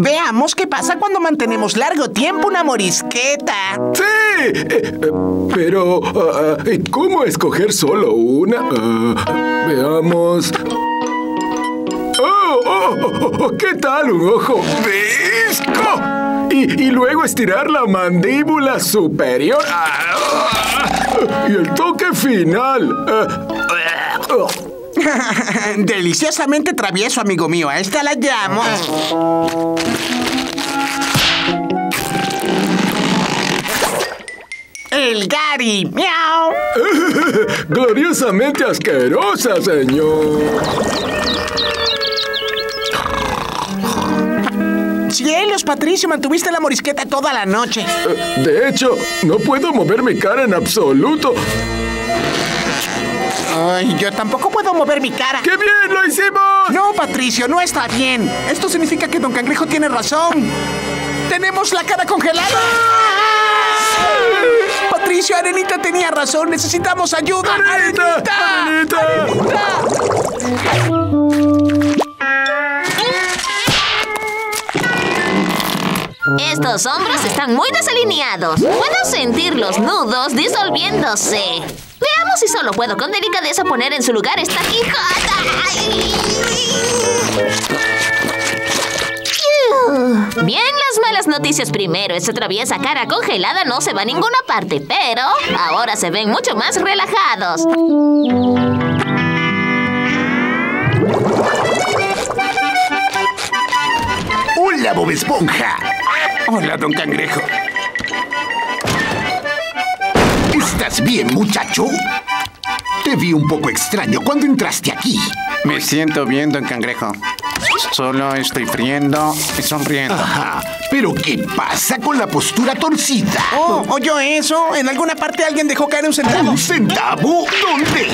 Veamos qué pasa cuando mantenemos largo tiempo una morisqueta. ¡Sí! Pero, ah, ah, ¿cómo escoger solo una? Ah, veamos. Oh, oh, oh, ¿Qué tal un ojo visco? Y, y luego estirar la mandíbula superior. Y el toque final. Deliciosamente travieso, amigo mío. A esta la llamo. El Gary. Miau. Gloriosamente asquerosa, señor. Cielos, Patricio, mantuviste la morisqueta toda la noche. Eh, De hecho, no puedo mover mi cara en absoluto. Ay, yo tampoco puedo mover mi cara. ¡Qué bien lo hicimos! No, Patricio, no está bien. Esto significa que Don Cangrejo tiene razón. ¡Tenemos la cara congelada! Patricio, Arenita tenía razón. Necesitamos ayuda. ¡Arenita! ¡Arenita! Estos hombros están muy desalineados. Puedo sentir los nudos disolviéndose. Si solo puedo con delicadeza poner en su lugar esta quijada. Bien, las malas noticias primero. Esa traviesa cara congelada no se va a ninguna parte, pero ahora se ven mucho más relajados. Hola, Bob Esponja. Hola, Don Cangrejo. ¿Estás bien, muchacho? Te vi un poco extraño cuando entraste aquí. Me siento bien, don Cangrejo. Solo estoy friendo y sonriendo. Ajá. Pero ¿qué pasa con la postura torcida? Oh, ¿oyó eso? En alguna parte alguien dejó caer un centavo. ¿Un centavo? ¿Dónde?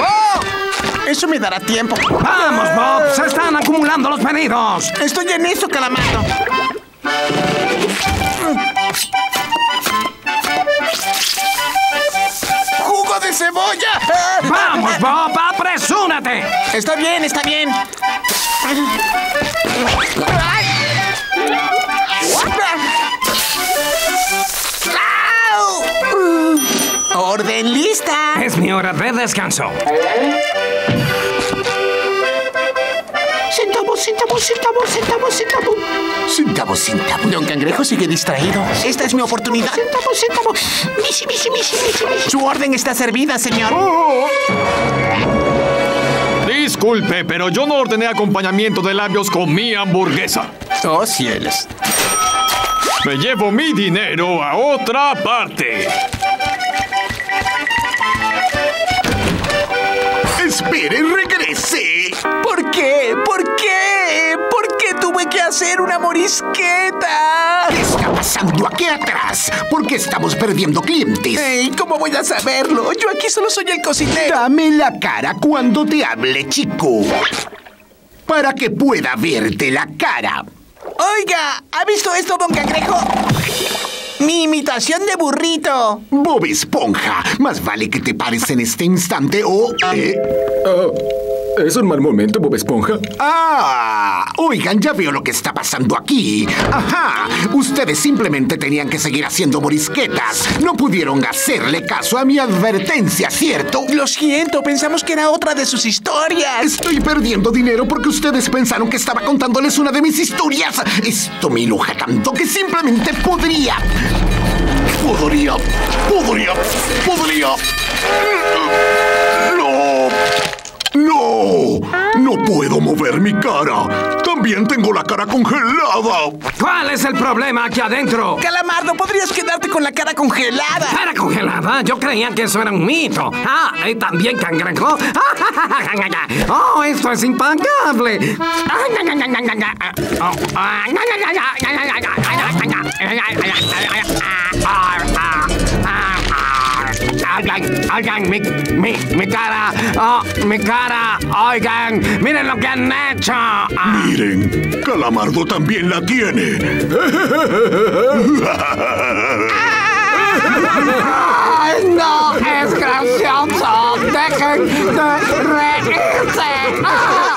¡Oh! Eso me dará tiempo. ¡Vamos, Bob! ¡Se están acumulando los pedidos! Estoy en eso, calamardo. Está bien, está bien. ¡Orden lista! Es mi hora de descanso. Centavo, centavo, centavo, centavo, centavo. Centavo, centavo. Don Cangrejo sigue distraído. Esta es mi oportunidad. Centavo, centavo. Misi, misi, misi, misi, misi. Su orden está servida, señor. Disculpe, pero yo no ordené acompañamiento de labios con mi hamburguesa. Oh, cielos. Me llevo mi dinero a otra parte. Espere, hacer una morisqueta? ¿Qué está pasando aquí atrás? ¿Por qué estamos perdiendo clientes? Ey, ¿Cómo voy a saberlo? Yo aquí solo soy el cocinero. Dame la cara cuando te hable, chico. Para que pueda verte la cara. Oiga, ¿ha visto esto, don Cangrejo? Mi imitación de burrito. Bob Esponja, más vale que te pares en este instante o... ¿eh? Ah, ¿Es un mal momento, Bob Esponja? Ah, oigan, ya veo lo que está pasando aquí. Ajá, ustedes simplemente tenían que seguir haciendo morisquetas. No pudieron hacerle caso a mi advertencia, ¿cierto? Lo siento, pensamos que era otra de sus historias. Estoy perdiendo dinero porque ustedes pensaron que estaba contándoles una de mis historias. Esto me enoja tanto que simplemente podría... Podría... Podría... Podría... No... No... Puedo mover mi cara. También tengo la cara congelada. ¿Cuál es el problema aquí adentro? Calamardo, podrías quedarte con la cara congelada. ¿Cara congelada? Yo creía que eso era un mito. Ah, y también cangrejo. Oh, esto es impagable. Oigan, oigan, mi, mi, mi cara, oh, mi cara, oigan, miren lo que han hecho. Ah. Miren, Calamardo también la tiene. ¡Ay, no! ¡Es gracioso! ¡Dejen de reírse! ¡Ah!